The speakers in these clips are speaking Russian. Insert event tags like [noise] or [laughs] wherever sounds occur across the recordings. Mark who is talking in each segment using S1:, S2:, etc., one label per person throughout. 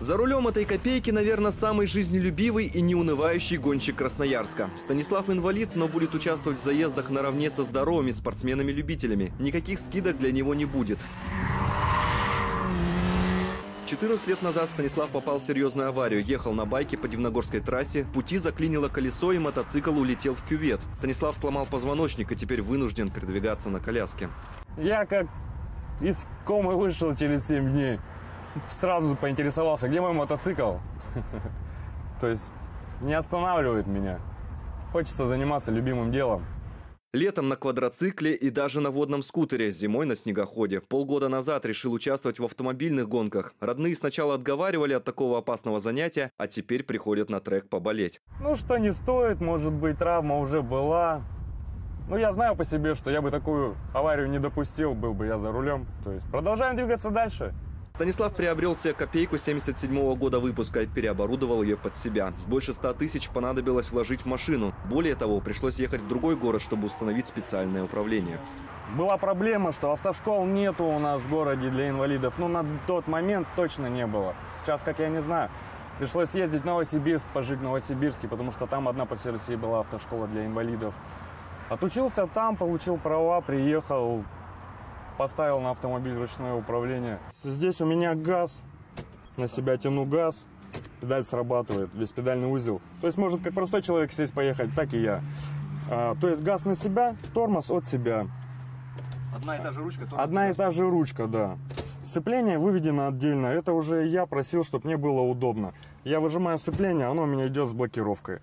S1: За рулем этой копейки, наверное, самый жизнелюбивый и неунывающий гонщик Красноярска. Станислав инвалид, но будет участвовать в заездах наравне со здоровыми спортсменами-любителями. Никаких скидок для него не будет. 14 лет назад Станислав попал в серьезную аварию. Ехал на байке по Дивногорской трассе, пути заклинило колесо и мотоцикл улетел в кювет. Станислав сломал позвоночник и теперь вынужден передвигаться на коляске.
S2: Я как из комы вышел через 7 дней. Сразу поинтересовался, где мой мотоцикл. [laughs] То есть не останавливает меня. Хочется заниматься любимым делом.
S1: Летом на квадроцикле и даже на водном скутере, зимой на снегоходе. Полгода назад решил участвовать в автомобильных гонках. Родные сначала отговаривали от такого опасного занятия, а теперь приходят на трек поболеть.
S2: Ну, что не стоит, может быть, травма уже была. Ну, я знаю по себе, что я бы такую аварию не допустил, был бы я за рулем. То есть продолжаем двигаться дальше.
S1: Станислав приобрел себе копейку 77 года выпуска и переоборудовал ее под себя. Больше 100 тысяч понадобилось вложить в машину. Более того, пришлось ехать в другой город, чтобы установить специальное управление.
S2: Была проблема, что автошкол нету у нас в городе для инвалидов. Ну, на тот момент точно не было. Сейчас, как я не знаю, пришлось ездить в Новосибирск, пожить в Новосибирске, потому что там одна по всей России была автошкола для инвалидов. Отучился там, получил права, приехал, поставил на автомобиль ручное управление. Здесь у меня газ, на себя тяну газ, педаль срабатывает, весь педальный узел. То есть может как простой человек сесть поехать, так и я. А, то есть газ на себя, тормоз от себя.
S1: Одна и та же ручка?
S2: Одна и та же ручка, да. Сцепление выведено отдельно. Это уже я просил, чтобы мне было удобно. Я выжимаю сцепление, оно у меня идет с блокировкой.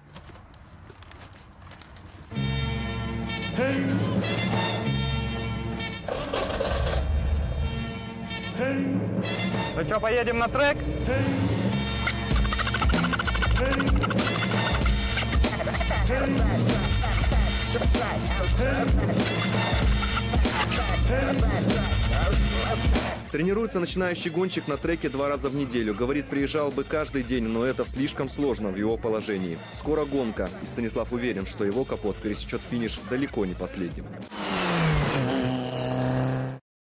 S2: Ну что, поедем на трек?
S1: Тренируется начинающий гонщик на треке два раза в неделю. Говорит, приезжал бы каждый день, но это слишком сложно в его положении. Скоро гонка, и Станислав уверен, что его капот пересечет финиш далеко не последним.